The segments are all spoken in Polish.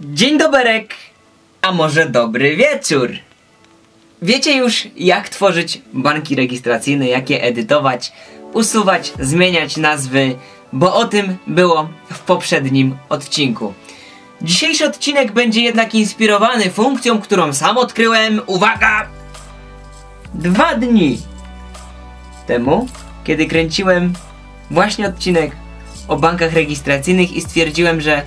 Dzień doberek, a może dobry wieczór. Wiecie już jak tworzyć banki rejestracyjne, jak je edytować, usuwać, zmieniać nazwy, bo o tym było w poprzednim odcinku. Dzisiejszy odcinek będzie jednak inspirowany funkcją, którą sam odkryłem, uwaga, dwa dni temu, kiedy kręciłem właśnie odcinek o bankach rejestracyjnych i stwierdziłem, że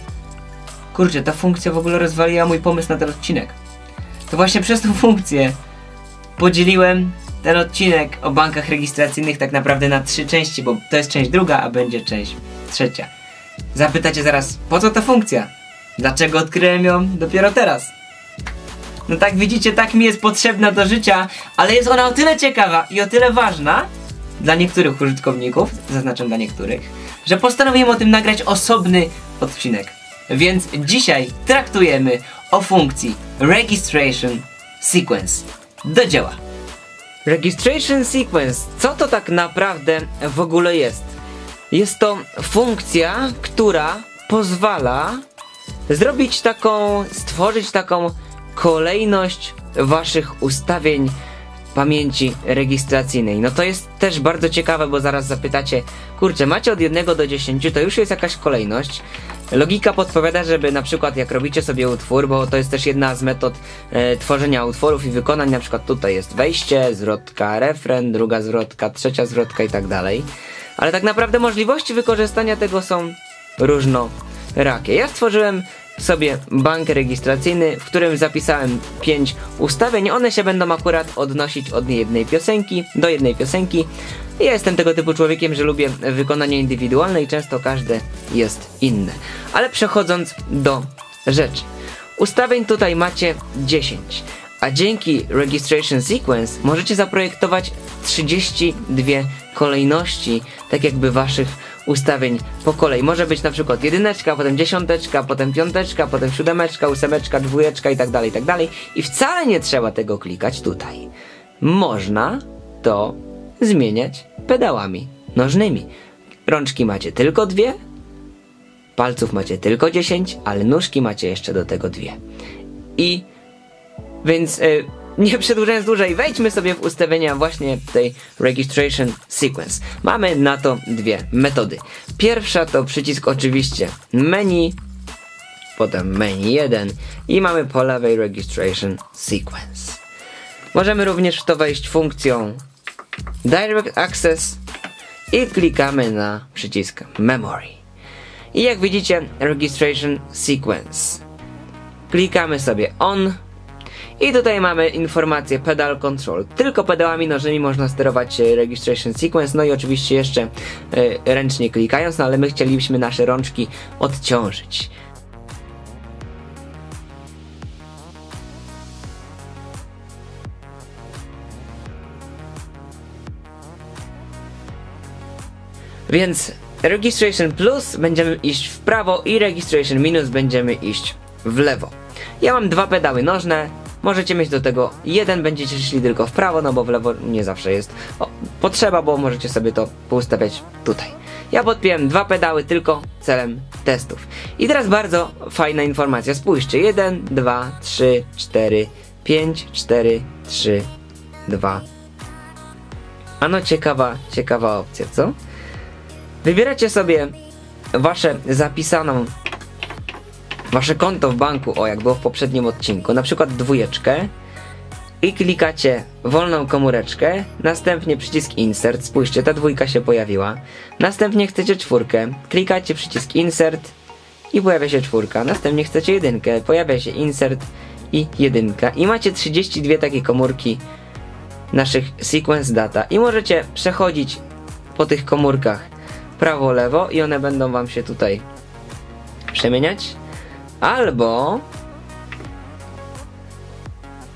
kurczę, ta funkcja w ogóle rozwaliła mój pomysł na ten odcinek. To właśnie przez tą funkcję podzieliłem ten odcinek o bankach rejestracyjnych tak naprawdę na trzy części, bo to jest część druga, a będzie część trzecia. Zapytacie zaraz, po co ta funkcja? Dlaczego odkryłem ją dopiero teraz? No tak widzicie, tak mi jest potrzebna do życia, ale jest ona o tyle ciekawa i o tyle ważna dla niektórych użytkowników, zaznaczam dla niektórych, że postanowiłem o tym nagrać osobny odcinek. Więc dzisiaj traktujemy o funkcji Registration Sequence. Do dzieła! Registration Sequence, co to tak naprawdę w ogóle jest? Jest to funkcja, która pozwala zrobić taką, stworzyć taką kolejność waszych ustawień pamięci rejestracyjnej. No to jest też bardzo ciekawe, bo zaraz zapytacie, kurczę, macie od 1 do 10, to już jest jakaś kolejność. Logika podpowiada, żeby na przykład jak robicie sobie utwór, bo to jest też jedna z metod e, tworzenia utworów i wykonań, na przykład tutaj jest wejście, zwrotka, refren, druga zwrotka, trzecia zwrotka i tak dalej. Ale tak naprawdę możliwości wykorzystania tego są różnorakie. Ja stworzyłem sobie bank rejestracyjny, w którym zapisałem 5 ustawień. One się będą akurat odnosić od jednej piosenki do jednej piosenki. Ja jestem tego typu człowiekiem, że lubię wykonanie indywidualne i często każde jest inne. Ale przechodząc do rzeczy. Ustawień tutaj macie 10, a dzięki Registration Sequence możecie zaprojektować 32 kolejności, tak jakby waszych ustawień po kolei. Może być na przykład jedyneczka, potem dziesiąteczka, potem piąteczka, potem siódemeczka, ósemeczka, dwójeczka i tak dalej, i tak dalej. I wcale nie trzeba tego klikać tutaj. Można to zmieniać pedałami nożnymi. Rączki macie tylko dwie, palców macie tylko 10, ale nóżki macie jeszcze do tego dwie. I więc yy, nie przedłużając dłużej, wejdźmy sobie w ustawienia właśnie tej registration sequence. Mamy na to dwie metody. Pierwsza to przycisk oczywiście menu, potem menu 1 i mamy po lewej registration sequence. Możemy również w to wejść funkcją direct access i klikamy na przycisk memory. I jak widzicie registration sequence. Klikamy sobie on i tutaj mamy informację pedal control. Tylko pedałami nożymi można sterować e, registration sequence, no i oczywiście jeszcze y, ręcznie klikając, no ale my chcielibyśmy nasze rączki odciążyć. Więc registration plus będziemy iść w prawo i registration minus będziemy iść w lewo. Ja mam dwa pedały nożne, Możecie mieć do tego jeden, będziecie szli tylko w prawo, no bo w lewo nie zawsze jest o, potrzeba, bo możecie sobie to poustawiać tutaj. Ja podpiąłem dwa pedały tylko celem testów. I teraz bardzo fajna informacja. Spójrzcie. 1, 2, 3, 4, 5, 4, 3, 2. Ano ciekawa, ciekawa opcja, co? Wybieracie sobie wasze zapisaną wasze konto w banku, o jak było w poprzednim odcinku, na przykład dwójeczkę i klikacie wolną komóreczkę, następnie przycisk insert, spójrzcie, ta dwójka się pojawiła, następnie chcecie czwórkę, klikacie przycisk insert i pojawia się czwórka, następnie chcecie jedynkę, pojawia się insert i jedynka. I macie 32 takie komórki naszych sequence data. I możecie przechodzić po tych komórkach prawo-lewo i one będą wam się tutaj przemieniać Albo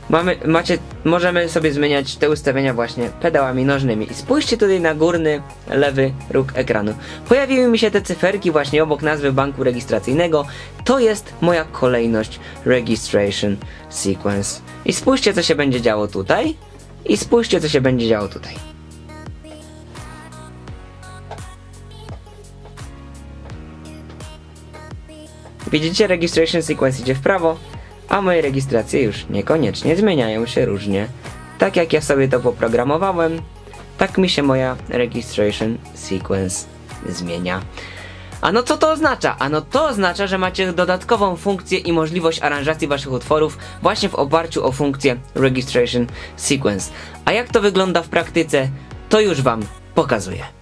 mamy, macie, możemy sobie zmieniać te ustawienia właśnie pedałami nożnymi. I spójrzcie tutaj na górny, lewy róg ekranu. Pojawiły mi się te cyferki właśnie obok nazwy banku rejestracyjnego. To jest moja kolejność Registration Sequence. I spójrzcie co się będzie działo tutaj. I spójrzcie co się będzie działo tutaj. Widzicie, registration sequence idzie w prawo, a moje rejestracje już niekoniecznie zmieniają się różnie. Tak jak ja sobie to poprogramowałem, tak mi się moja registration sequence zmienia. A no co to oznacza? A no to oznacza, że macie dodatkową funkcję i możliwość aranżacji waszych utworów właśnie w oparciu o funkcję registration sequence. A jak to wygląda w praktyce, to już wam pokazuję.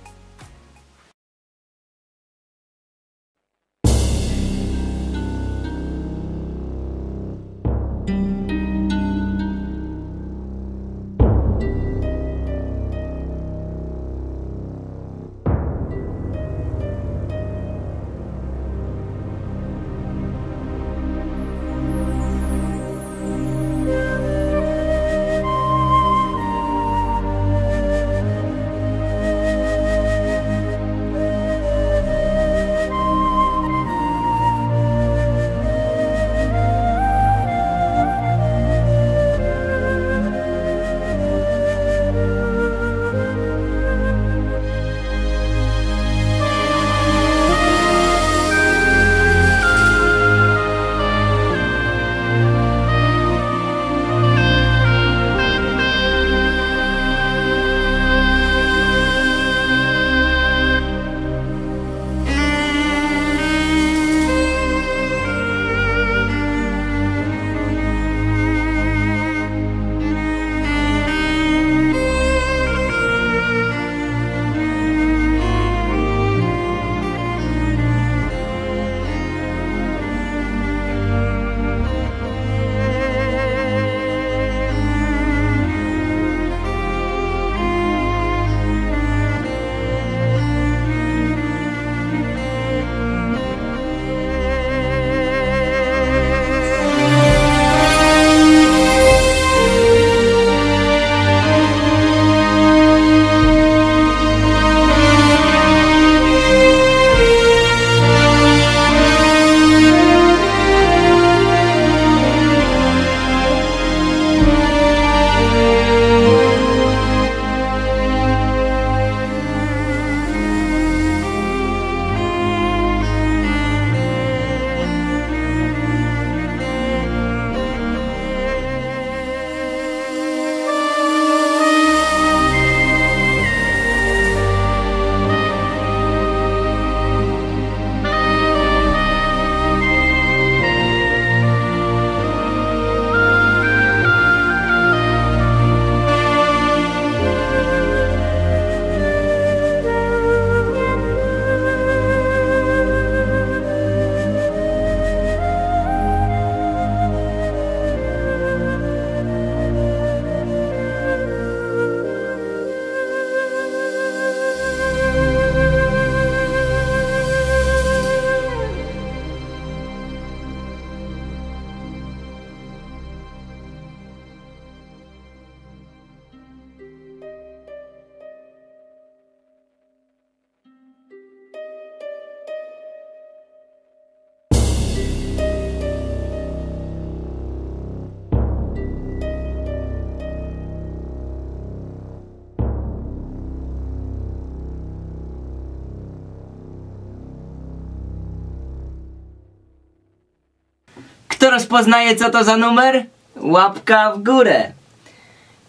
Kto rozpoznaje co to za numer? Łapka w górę.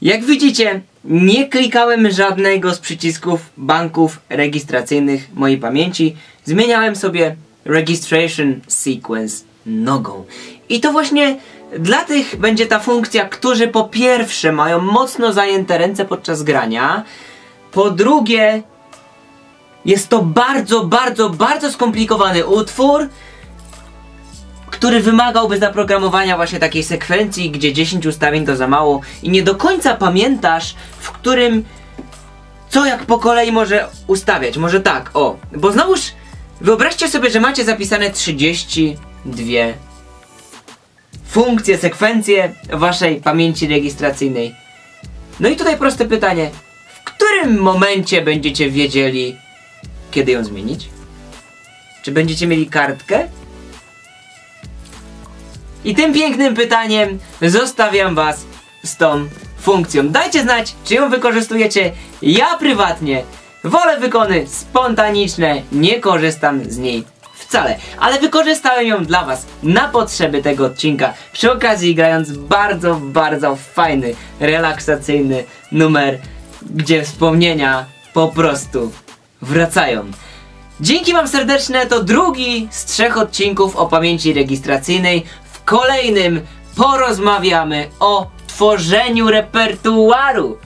Jak widzicie, nie klikałem żadnego z przycisków banków rejestracyjnych mojej pamięci. Zmieniałem sobie registration sequence nogą. I to właśnie dla tych będzie ta funkcja, którzy po pierwsze mają mocno zajęte ręce podczas grania, po drugie jest to bardzo, bardzo, bardzo skomplikowany utwór, który wymagałby zaprogramowania właśnie takiej sekwencji, gdzie 10 ustawień to za mało i nie do końca pamiętasz, w którym co jak po kolei może ustawiać. Może tak, o, bo znowuż wyobraźcie sobie, że macie zapisane 32 funkcje, sekwencje waszej pamięci rejestracyjnej. No i tutaj proste pytanie, w którym momencie będziecie wiedzieli, kiedy ją zmienić? Czy będziecie mieli kartkę? I tym pięknym pytaniem zostawiam was z tą funkcją. Dajcie znać, czy ją wykorzystujecie. Ja prywatnie wolę wykony spontaniczne, nie korzystam z niej wcale. ale wykorzystałem ją dla was na potrzeby tego odcinka, przy okazji grając bardzo, bardzo fajny, relaksacyjny numer, gdzie wspomnienia po prostu wracają. Dzięki wam serdeczne, to drugi z trzech odcinków o pamięci rejestracyjnej. Kolejnym porozmawiamy o tworzeniu repertuaru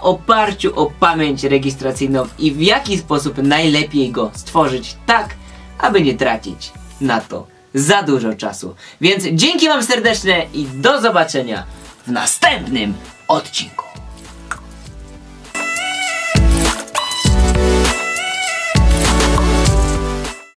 oparciu o pamięć rejestracyjną i w jaki sposób najlepiej go stworzyć tak, aby nie tracić na to za dużo czasu. Więc dzięki wam serdeczne i do zobaczenia w następnym odcinku.